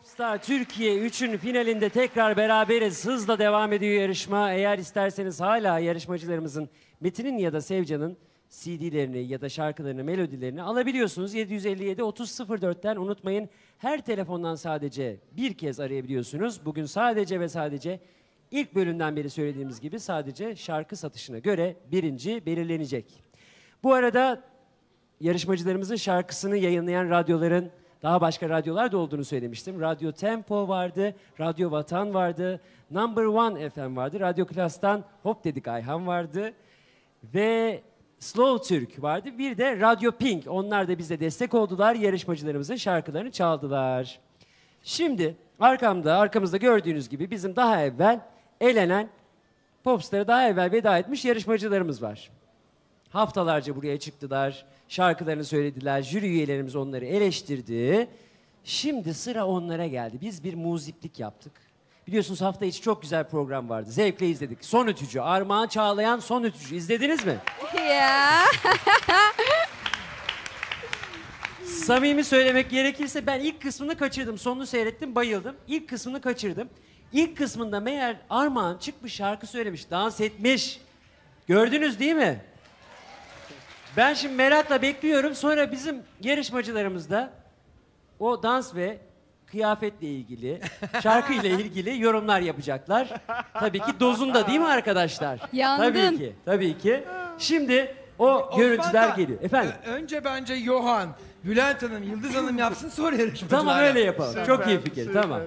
Popstar Türkiye 3'ün finalinde tekrar beraberiz. Hızla devam ediyor yarışma. Eğer isterseniz hala yarışmacılarımızın Metin'in ya da Sevcan'ın CD'lerini ya da şarkılarını, melodilerini alabiliyorsunuz. 757 3004'ten unutmayın. Her telefondan sadece bir kez arayabiliyorsunuz. Bugün sadece ve sadece ilk bölümden beri söylediğimiz gibi sadece şarkı satışına göre birinci belirlenecek. Bu arada yarışmacılarımızın şarkısını yayınlayan radyoların daha başka radyolar da olduğunu söylemiştim. Radyo Tempo vardı, Radyo Vatan vardı, Number One FM vardı, Radyo Klas'tan Hop Dedik Ayhan vardı ve Slow Türk vardı. Bir de Radyo Pink. Onlar da bize destek oldular. Yarışmacılarımızın şarkılarını çaldılar. Şimdi arkamda, arkamızda gördüğünüz gibi bizim daha evvel elenen Popstar'a daha evvel veda etmiş yarışmacılarımız var. Haftalarca buraya çıktılar, şarkılarını söylediler, jüri üyelerimiz onları eleştirdi. Şimdi sıra onlara geldi. Biz bir muziplik yaptık. Biliyorsunuz hafta içi çok güzel program vardı. Zevkle izledik. Son Ütücü, Armağan Çağlayan Son Ütücü. İzlediniz mi? Ya. Samimi söylemek gerekirse ben ilk kısmını kaçırdım. Sonunu seyrettim, bayıldım. İlk kısmını kaçırdım. İlk kısmında meğer Armağan çıkmış şarkı söylemiş, dans etmiş. Gördünüz değil mi? Ben şimdi merakla bekliyorum. Sonra bizim yarışmacılarımız da o dans ve kıyafetle ilgili, şarkıyla ilgili yorumlar yapacaklar. Tabii ki dozunda değil mi arkadaşlar? Yandın. Tabii ki, tabii ki. Şimdi o görüntüler Osman da, geliyor. Efendim? ö- önce bence Johan, Bülent Hanım, Yıldız Hanım yapsın sonra yarışmacılar. Tamam öyle yapalım. Çok iyi fikir. Tamam.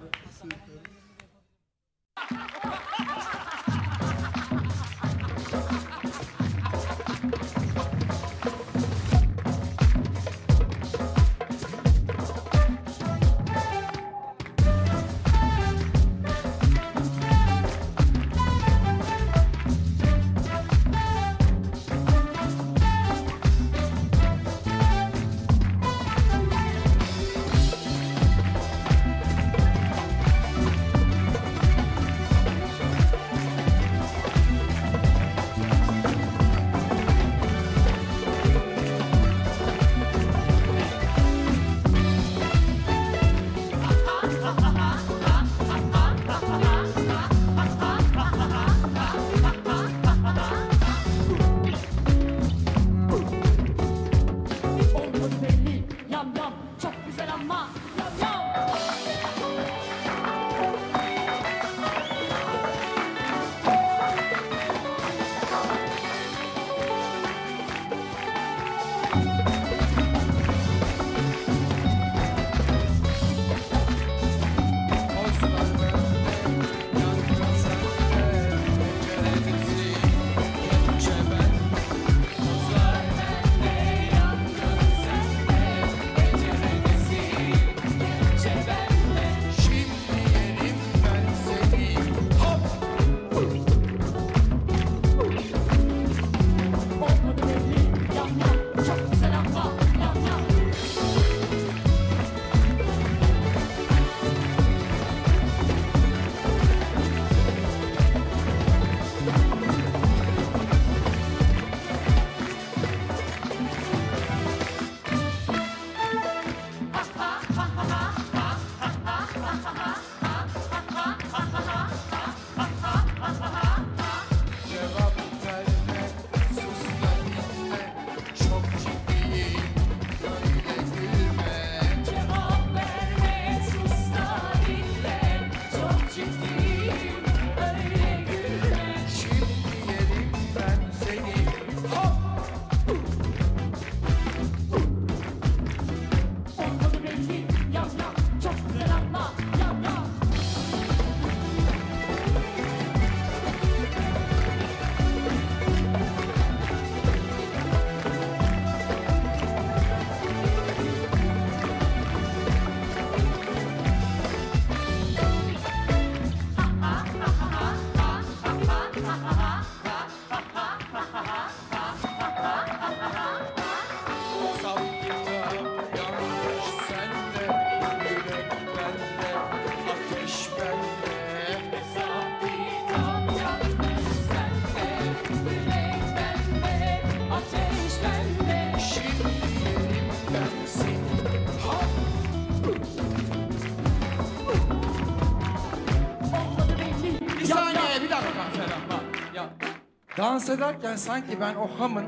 Dans ederken sanki ben o hamın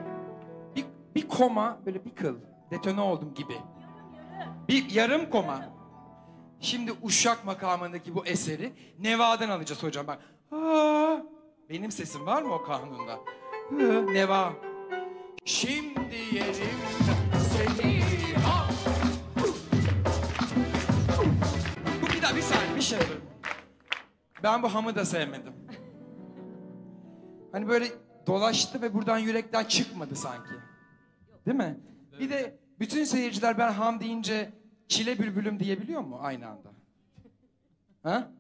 bir, bir koma böyle bir kıl detone oldum gibi. Bir yarım koma. Şimdi Uşak makamındaki bu eseri Neva'dan alacağız hocam bak. Aa, benim sesim var mı o kanunda? Hı, Neva. Şimdi yerim seni. Ha! Bu bir daha bir saniye bir şey. Ben bu hamı da sevmedim. Hani böyle dolaştı ve buradan yürekten çıkmadı sanki. Değil mi? Bir de bütün seyirciler ben ham deyince çile bülbülüm diyebiliyor mu aynı anda? Ha?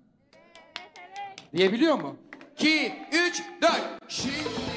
Diyebiliyor mu? 2, 3, 4. Şimdi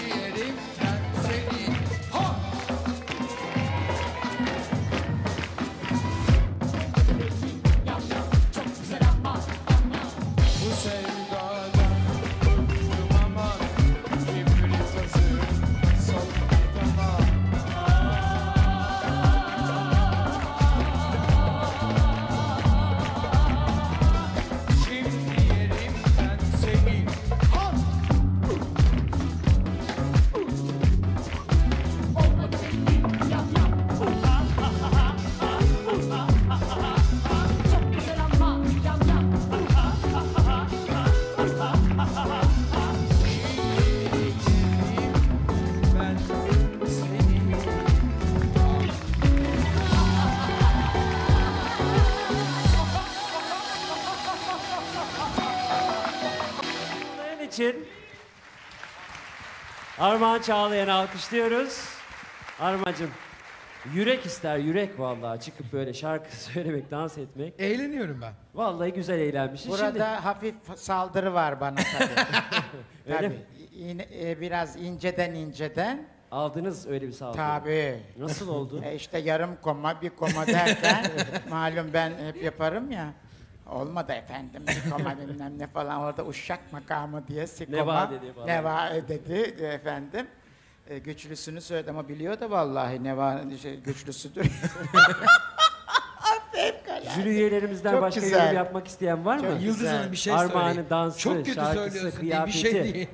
Armağan Çağlayan'ı alkışlıyoruz. Armacım yürek ister yürek vallahi çıkıp böyle şarkı söylemek, dans etmek. Eğleniyorum ben. Vallahi güzel eğlenmişsin. Burada Şimdi hafif saldırı var bana tabii. Öyle tabii. mi? Yine, e, biraz inceden inceden. aldınız öyle bir saldırı. Tabii. Nasıl oldu? E işte yarım koma bir koma derken malum ben hep yaparım ya. Olmadı efendim bir koma bilmem ne falan orada uşak makamı diye sikoma. Neva dedi falan. Neva dedi efendim. E, güçlüsünü söyledi ama biliyor da vallahi Neva şey, güçlüsüdür. Jüri üyelerimizden Çok başka güzel. yorum yapmak isteyen var mı? Çok Yıldız Güzel. Hanım bir şey Armağanı, söyleyeyim. dansı, Çok kötü şarkısı, söylüyorsun diye bir şey kıyafeti. değil.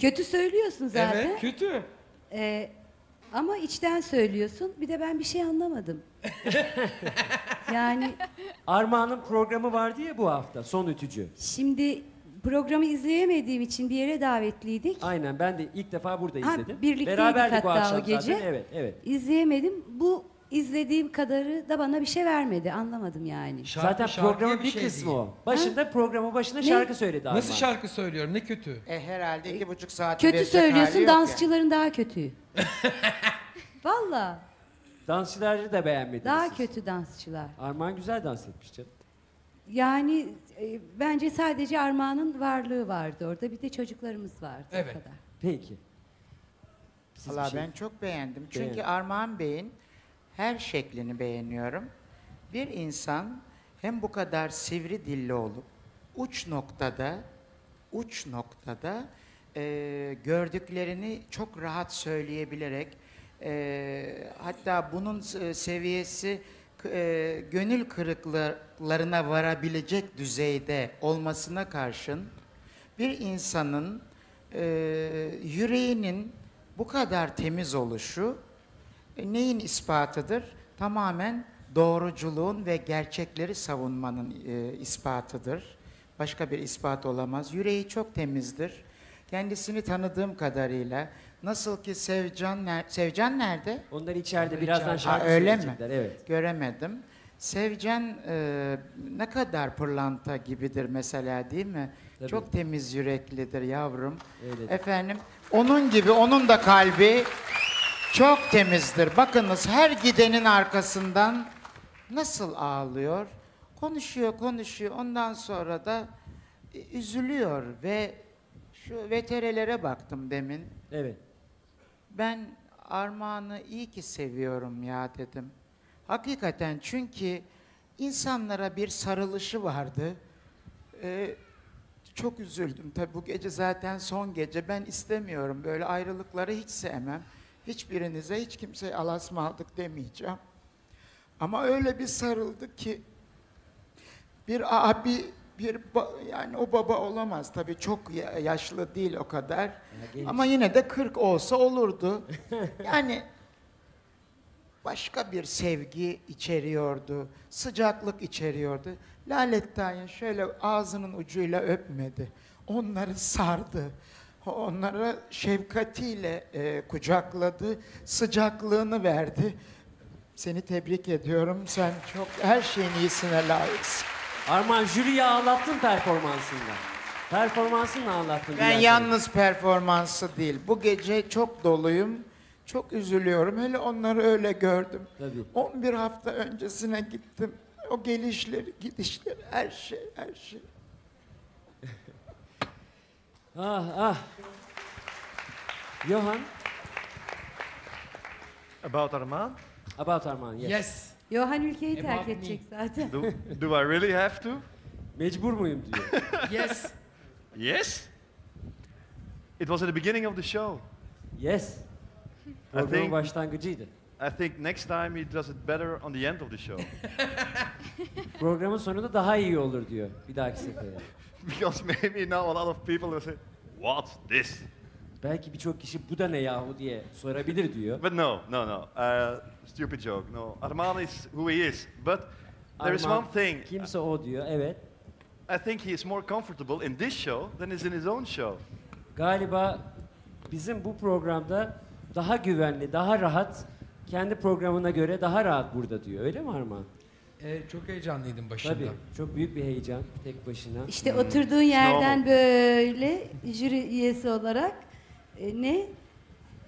Kötü söylüyorsun zaten. Evet kötü. Ee, ama içten söylüyorsun. Bir de ben bir şey anlamadım. yani Armağan'ın programı vardı ya bu hafta, son ütücü. şimdi programı izleyemediğim için bir yere davetliydik. Aynen ben de ilk defa burada Ha, izledim. birlikteydik Beraberdik o hatta akşam o gece. zaten. Evet, evet. İzleyemedim. Bu izlediğim kadarı da bana bir şey vermedi. Anlamadım yani. Şarkı zaten şarkıya programın bir şey kısmı değil. o. Başında programın başında şarkı söyledi Armağan. Nasıl şarkı söylüyorum ne kötü. e herhalde iki buçuk saat Kötü söylüyorsun, dansçıların daha kötü. Valla Dansçıları da beğenmediniz daha siz. kötü dansçılar. Armağan güzel dans etmiş canım. Yani e, bence sadece Armağan'ın varlığı vardı orada. Bir de çocuklarımız vardı Evet. o kadar. Peki. Siz Valla bir şey- ben çok beğendim. Çünkü Beğendim. Armağan Bey'in her şeklini beğeniyorum. Bir insan hem bu kadar sivri dilli olup uç noktada uç noktada e, gördüklerini çok rahat söyleyebilerek e, hatta bunun s- seviyesi e, gönül kırıklıklarına varabilecek düzeyde olmasına karşın bir insanın e, yüreğinin bu kadar temiz oluşu e, neyin ispatıdır? Tamamen doğruculuğun ve gerçekleri savunmanın e, ispatıdır. Başka bir ispat olamaz. Yüreği çok temizdir. Kendisini tanıdığım kadarıyla nasıl ki Sevcan ner- Sevcan nerede? Onlar içeride birazdan şarkı Ha, öyle mi? Evet. Göremedim. Sevcan e, ne kadar pırlanta gibidir mesela değil mi? Tabii. Çok temiz yüreklidir yavrum. Öyledir. Efendim onun gibi onun da kalbi çok temizdir. Bakınız her gidenin arkasından nasıl ağlıyor? Konuşuyor, konuşuyor. Ondan sonra da e, üzülüyor ve şu veterelere baktım demin. Evet. Ben Armağan'ı iyi ki seviyorum ya dedim. Hakikaten çünkü insanlara bir sarılışı vardı. Ee, çok üzüldüm. Tabii bu gece zaten son gece. Ben istemiyorum. Böyle ayrılıkları hiç sevmem. Hiçbirinize hiç kimseye alasma aldık demeyeceğim. Ama öyle bir sarıldı ki bir abi bir yani o baba olamaz tabii çok ya- yaşlı değil o kadar. genç. Ama yine de 40 olsa olurdu. yani başka bir sevgi içeriyordu, sıcaklık içeriyordu. Lalet Tayin şöyle ağzının ucuyla öpmedi. Onları sardı. Onlara şefkatiyle e, kucakladı, sıcaklığını verdi. Seni tebrik ediyorum. Sen çok her şeyin iyisine layıksın. Armağan jüriyi ağlattın performansında. Performansınla ağlattın. Ben biraz yalnız performansı değil. Bu gece çok doluyum. Çok üzülüyorum. Hele onları öyle gördüm. Tabii. 11 hafta öncesine gittim. O gelişleri, gidişleri, her şey, her şey. Ah ah. Johan, About Arman? about Armağan. Yes. Yes. Yohan ülkeyi About terk edecek zaten. Do, do I really have to? Mecbur muyum diyor. Yes. Yes. It was at the beginning of the show. Yes. I Programın think, başlangıcıydı. I think next time he does it better on the end of the show. Programın sonunda daha iyi olur diyor bir dahaki sefere. because maybe now a lot of people will say, What's this? Belki birçok kişi bu da ne yahu diye sorabilir diyor. But no, no, no. Uh, stupid joke. No, Arman is who he is. But there is one thing. Kimse o diyor. Evet. I think he is more comfortable in this show than is in his own show. Galiba bizim bu programda daha güvenli, daha rahat, kendi programına göre daha rahat burada diyor. Öyle mi Armağan? Ee, çok heyecanlıydım başında. Tabii. Çok büyük bir heyecan tek başına. İşte oturduğun yerden böyle jüri üyesi olarak e, ne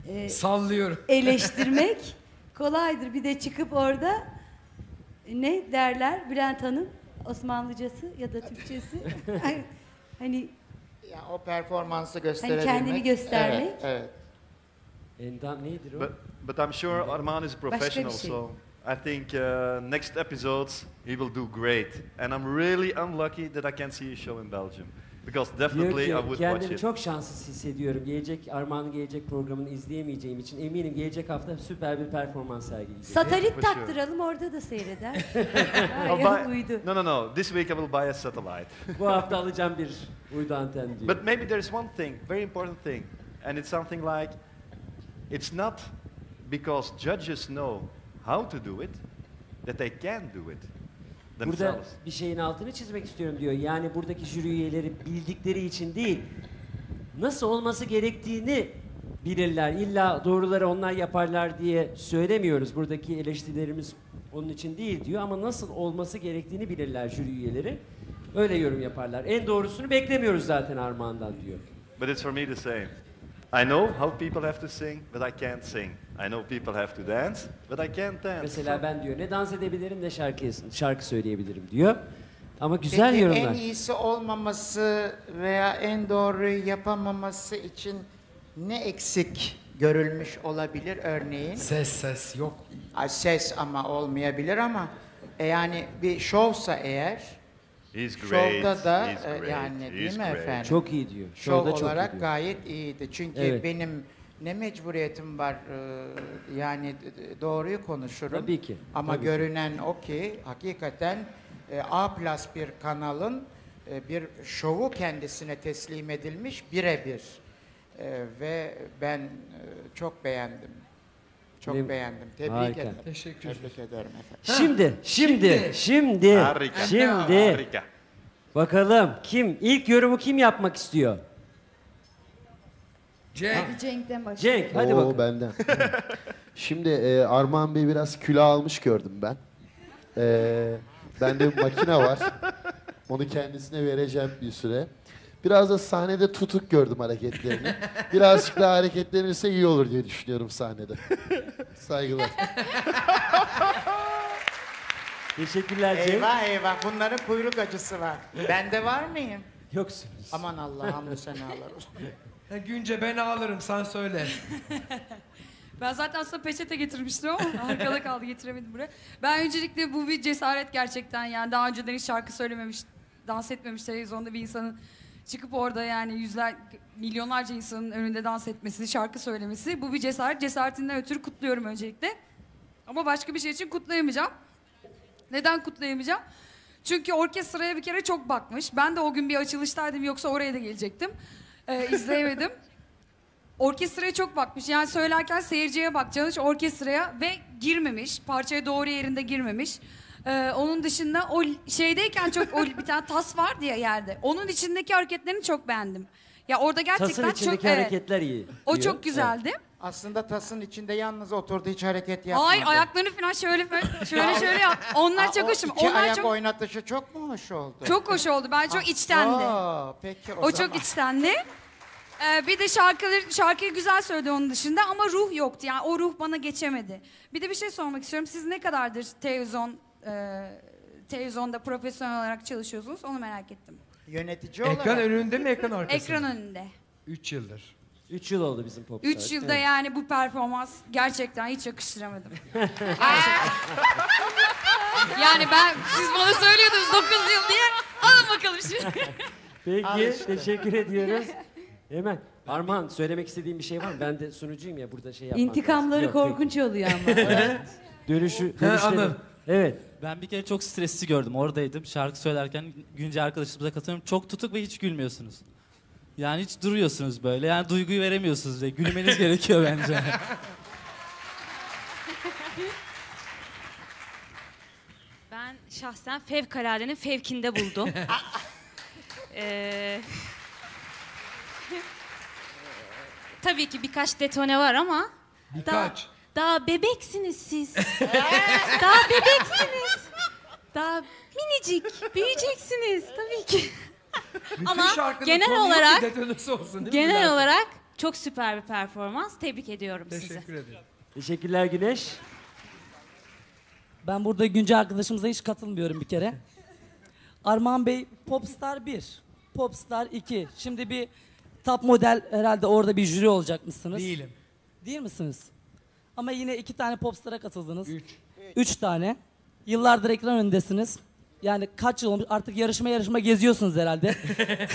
E, Sallıyorum. eleştirmek kolaydır. Bir de çıkıp orada e, ne derler Bülent Hanım Osmanlıcası ya da Türkçesi hani Ya o performansı gösterebilmek. kendini göstermek. Evet, evet. Endan nedir o? But, but I'm sure Arman is a professional, şey. so I think uh, next episodes he will do great. And I'm really unlucky that I can't see a show in Belgium. Because Diyor definitely I would watch kendimi it. çok şanssız hissediyorum. Gelecek Armağan'ın gelecek programını izleyemeyeceğim için eminim gelecek hafta süper bir performans sergileyecek. Satelit For sure. taktıralım orada da seyreder. I'll Ay, buy- uydu. no, no, no. This week I will buy a satellite. Bu hafta alacağım bir uydu anten diyor. But maybe there's one thing, very important thing, and it's something like, it's not because judges know how to do it that they can do it Burada bir şeyin altını çizmek istiyorum diyor. Yani buradaki jüri üyeleri bildikleri için değil, nasıl olması gerektiğini bilirler. İlla doğruları onlar yaparlar diye söylemiyoruz. Buradaki eleştirilerimiz onun için değil diyor ama nasıl olması gerektiğini bilirler jüri üyeleri. Öyle yorum yaparlar. En doğrusunu beklemiyoruz zaten Armağan'dan diyor. But it's for me the same. I know how people have to sing, but I can't sing. I know people have to dance, but I can't dance. Mesela ben diyor ne dans edebilirim ne şarkı şarkı söyleyebilirim diyor. Ama güzel Peki yorumlar. en iyisi olmaması veya en doğruyu yapamaması için ne eksik görülmüş olabilir örneğin? Ses ses yok. Ay, Ses ama olmayabilir ama e, yani bir şovsa eğer He's great. şovda da he's e, great, yani değil he's mi great. efendim? Çok iyi diyor. Şov Şovda çok iyi olarak diyor. gayet iyiydi. Çünkü Evet. benim ne mecburiyetim var e, yani doğruyu konuşurum. Tabii ki, Ama tabii ki. görünen o ki hakikaten e, A plus bir kanalın e, bir şovu kendisine teslim edilmiş birebir. E, ve ben e, çok beğendim. Çok Ne- beğendim. Tebrik Harika. ederim. Teşekkür ederim. Tebrik ederim efendim. Şimdi, şimdi, şimdi. şimdi, Harika. şimdi. Harika. Bakalım kim, ilk yorumu kim yapmak istiyor? Cenk. Cenk'ten başla. Cenk, hadi Oo, bakalım. benden. Şimdi e, Armağan Bey biraz kilo almış gördüm ben. E, bende bir makine var. Onu kendisine vereceğim bir süre. Biraz da sahnede tutuk gördüm hareketlerini. Birazcık daha hareketlenirse iyi olur diye düşünüyorum sahnede. Saygılar. Teşekkürler Cenk. Eyvah eyvah bunların kuyruk acısı var. Bende var mıyım? Yoksunuz. Aman Allah'ım senalar olsun. Ha, Günce ben ağlarım sen söyle. Ben zaten aslında peçete getirmiştim ama arkada kaldı getiremedim buraya. Ben öncelikle bu bir cesaret gerçekten yani daha önceden hiç şarkı söylememiş, dans etmemiş televizyonda bir insanın çıkıp orada yani yüzler, milyonlarca insanın önünde dans etmesi, şarkı söylemesi bu bir cesaret. Cesaretinden ötürü kutluyorum öncelikle. Ama başka bir şey için kutlayamayacağım. Neden kutlayamayacağım? Çünkü orkestraya bir kere çok bakmış. Ben de o gün bir açılıştaydım yoksa oraya da gelecektim. Ee, izleyemedim. Orkestraya çok bakmış. Yani söylerken seyirciye bakacağını orkestraya ve girmemiş. Parçaya doğru yerinde girmemiş. Ee, onun dışında o şeydeyken çok o bir tane tas vardı ya yerde. Onun içindeki hareketlerini çok beğendim. Ya orada gerçekten Tasın içindeki çok evet. hareketler iyi. O diyor. çok güzeldi. Aslında tasın içinde yalnız oturdu hiç hareket yapmadı. Hayır ayaklarını falan şöyle böyle- şöyle şöyle yap. Onlar Aa, çok o hoşum. iki Onlar ayak çok oynatışı çok mu hoş oldu? çok hoş oldu. Ben çok içtendi. Aa, peki o, O zaman. çok içtendi. Ee, bir de şarkıları, şarkıyı güzel söyledi onun dışında ama ruh yoktu. Yani o ruh bana geçemedi. Bir de bir şey sormak istiyorum. Siz ne kadardır televizyon e, televizyonda profesyonel olarak çalışıyorsunuz? Onu merak ettim. Yönetici olarak. Ekran önünde mi ekran arkasında? Ekran önünde. 3 yıldır. Üç yıl oldu bizim popstar. Üç yılda Evet. yani bu performans gerçekten hiç yakıştıramadım. yani ben, siz bana söylüyordunuz 9 yıl diye. Alın bakalım şimdi. Peki teşekkür ediyoruz. Hemen Armağan söylemek istediğin bir şey var mı? Ben de sunucuyum ya burada şey yapmam İntikamları lazım. Yok, korkunç oluyor ama. peki. Dönüşü, dönüşleri. anladım. Evet. Ben bir kere çok stresli gördüm. Oradaydım. Şarkı söylerken Günce arkadaşımıza katılıyorum. Çok tutuk ve hiç gülmüyorsunuz. Yani hiç duruyorsunuz böyle. Yani duyguyu veremiyorsunuz ve gülmeniz gerekiyor bence. Ben şahsen fevkaladenin fevkinde buldum. Ee, tabii ki birkaç detone var ama Birkaç. Daha bebeksiniz siz. daha bebeksiniz. Daha minicik, büyüyeceksiniz tabii ki. Bütün Ama şarkının genel olarak- detonası olsun değil mi Genel olarak çok süper bir performans. Tebrik ediyorum sizi. Teşekkür ederim. Teşekkürler Güneş. Ben burada Günce arkadaşımıza hiç katılmıyorum bir kere. Armağan Bey Popstar 1, Popstar 2. Şimdi bir top model herhalde orada bir jüri olacak mısınız? Değilim. Değil misiniz? Ama yine iki tane Popstar'a katıldınız. Üç. Üç tane. Yıllardır ekran önündesiniz. Yani kaç yıl olmuş artık yarışma yarışma geziyorsunuz herhalde.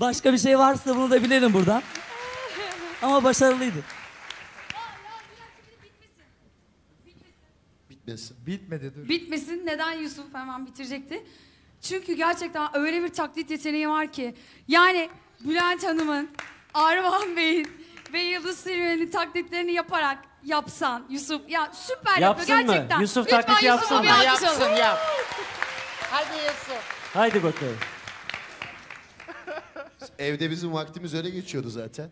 Başka bir şey varsa bunu da bilelim buradan. Ama başarılıydı. Bitmesin. Bitmedi dur. Bitmesin. Neden Yusuf hemen bitirecekti? Çünkü gerçekten öyle bir taklit yeteneği var ki. Yani Bülent Hanım'ın, Armağan Bey'in ve Yıldız Silve'nin taklitlerini yaparak yapsan Yusuf. Ya süper Yapsın yapıyor mı? gerçekten. Yusuf Lütfen taklidi Yusuf'a yapsın bir mı? alkış Yapsın alın. yap. Hadi Yusuf. Haydi bakalım. Evde bizim vaktimiz öyle geçiyordu zaten.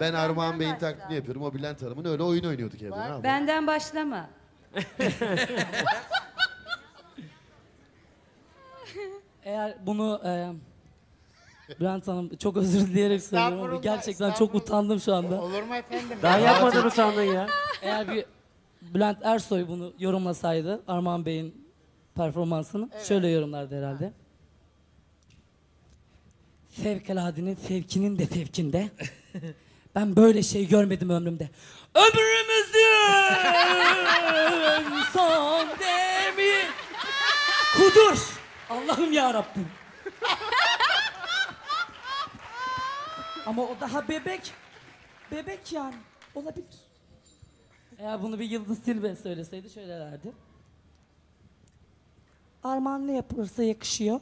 Ben Armağan Bey'in taklidini yapıyorum. O Bülent Hanım'ın öyle oyun oynuyorduk evde. Ne yapalım? Benden başlama. Eğer bunu e, Bülent Hanım çok özür dileyerek söylüyorum ama Estağfurullah, gerçekten çok estağfurullah. utandım şu anda. Olur mu efendim? Daha Ya, yapmadan utandın ya. Eğer bir Bülent Ersoy bunu yorumlasaydı Armağan Bey'in performansını şöyle yorumlardı herhalde. Fevkaladenin fevkinin de fevkinde. Ben böyle şey görmedim ömrümde. Ömrümüzün son demi. Kudur. Allah'ım ya Rabbim. Ama o daha bebek. Bebek yani. Olabilir. Eğer bunu bir Yıldız Tilbe söyleseydi şöyle derdi. Armağan ne yapılırsa yakışıyor.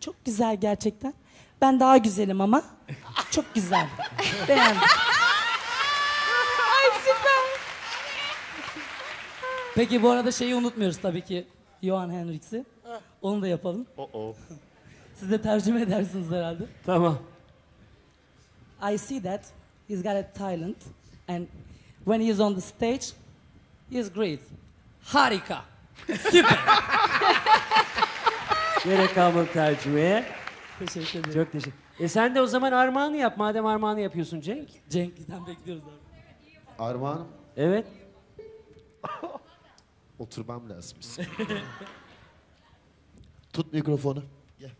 Çok güzel gerçekten. Ben daha güzelim ama. Çok güzel. Beğendim. Ay süper. Peki bu arada şeyi unutmuyoruz tabii ki. Johan Henriks'i. Onu da yapalım. Uh-oh. Siz de tercüme edersiniz herhalde. Tamam. I see that he's got a talent and when he is on the stage, he is great. Harika. Gerek kalmadı tercümeye. Teşekkür ederim. Çok teşekkür. E sen de o zaman armağanı yap. Madem armağanı yapıyorsun Cenk. Cenk'ten bekliyoruz abi. Armağan'ım Evet. oturmam lazım. Tut mikrofonu. Gel.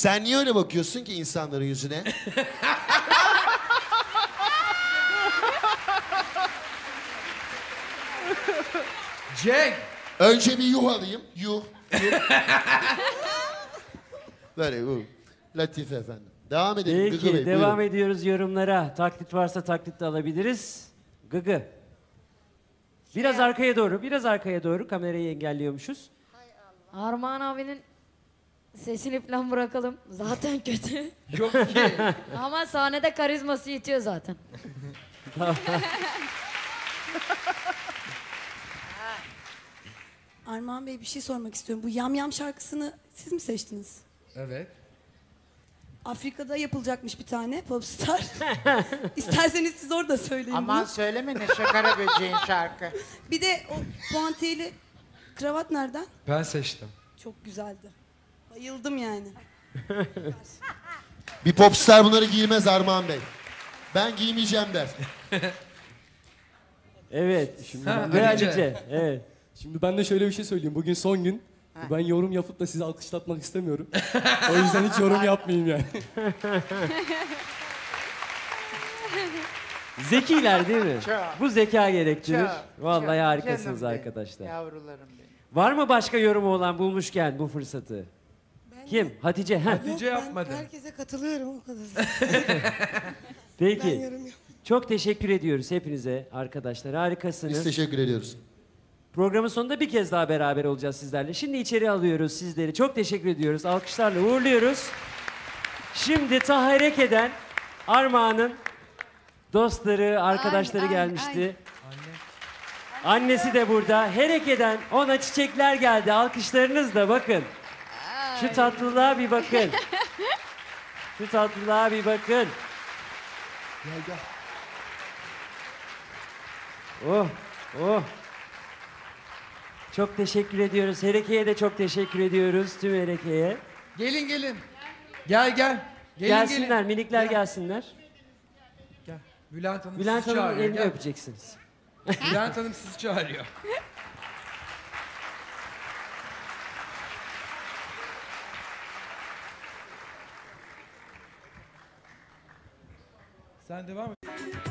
Sen niye öyle bakıyorsun ki insanların yüzüne? Cenk. Önce bir yuh alayım. Yuh. yuh. Böyle bu. Latife efendim. Devam edelim. Gıgı Bey, Peki devam buyurun. ediyoruz yorumlara. Taklit varsa taklit de alabiliriz. Gıgı. Biraz arkaya doğru, biraz arkaya doğru kamerayı engelliyormuşuz. Armağan abinin sesini falan bırakalım. Zaten kötü. Çok iyi. Ama sahnede karizması yetiyor zaten. Armağan Bey bir şey sormak istiyorum. Bu Yam Yam şarkısını siz mi seçtiniz? Evet. Afrika'da yapılacakmış bir tane popstar. İsterseniz siz orada söyleyin. Aman bunu. söyleme Neşe Karaböcek'in şarkı. Bir de o puantiyeli kravat nereden? Ben seçtim. Çok güzeldi. Bayıldım yani. Bir popstar bunları giymez Armağan Bey. Ben giymeyeceğim der. Evet. Şimdi Ha, Hatice. Hatice. Evet. Şimdi ben de şöyle bir şey söyleyeyim. Bugün son gün. Ben yorum yapıp da sizi alkışlatmak istemiyorum. o yüzden hiç yorum yapmayayım yani. Zekiler değil mi? Çok. Bu zeka gerektirir. Çok, Vallahi çok. harikasınız Canım benim, arkadaşlar. Yavrularım benim. Var mı başka yorumu olan bulmuşken bu fırsatı? Kim? Hatice. Heh. Hatice yapmadı. herkese katılıyorum o kadar. Peki. Çok teşekkür ediyoruz hepinize arkadaşlar. Harikasınız. Biz teşekkür ediyoruz. Programın sonunda bir kez daha beraber olacağız sizlerle. Şimdi içeri alıyoruz sizleri. Çok teşekkür ediyoruz. Alkışlarla uğurluyoruz. Şimdi ta Hereke'den Armağan'ın dostları, arkadaşları Ay, ay, gelmişti. Annesi de burada. Hereke'den ona çiçekler geldi. Alkışlarınızla bakın. Şu tatlılığa bir bakın. Şu tatlılığa bir bakın. Gel gel. Oh, oh. Çok teşekkür ediyoruz. Hereke'ye de çok teşekkür ediyoruz. Tüm Hereke'ye. Gelin gelin. Gel gel. Gelin gelsinler, gelin. minikler Gel. gelsinler. Gel. Bülent Hanım Bülent sizi Hanım'ın çağırıyor. elini Gel. öpeceksiniz. Bülent Hanım sizi çağırıyor. Sen devam et.